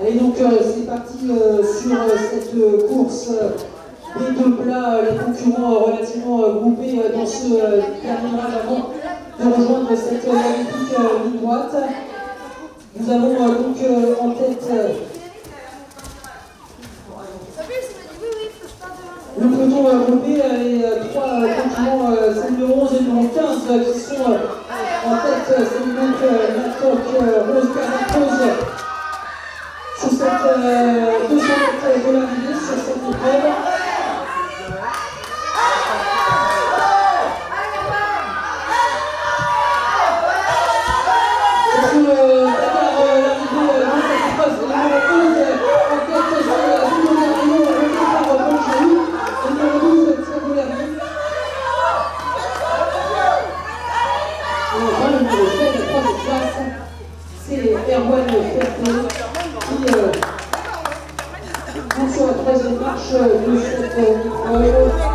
Allez donc euh, c'est parti euh, sur euh, cette course des deux plats, les concurrents relativement groupés dans ce dernier virage avant de rejoindre cette magnifique ligne droite. Nous avons donc en tête le peloton groupé, les trois concurrents, c'est numéro 11 et numéro 15 euh, qui sont en tête, c'est donc euh, Rose cette euh, 200 mètres de cette épreuve. Sur cette épreuve, c'est le numéro 11 en tête, c'est Bruno Garrido, repris par Paul Giroud, et le numéro 12, Thiago Lermy. Et enfin, le numéro 7, la troisième place, c'est Erwan qui euh, court sur la